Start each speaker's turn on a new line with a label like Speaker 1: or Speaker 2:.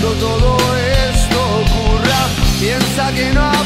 Speaker 1: cuando todo esto ocurra, piensa que no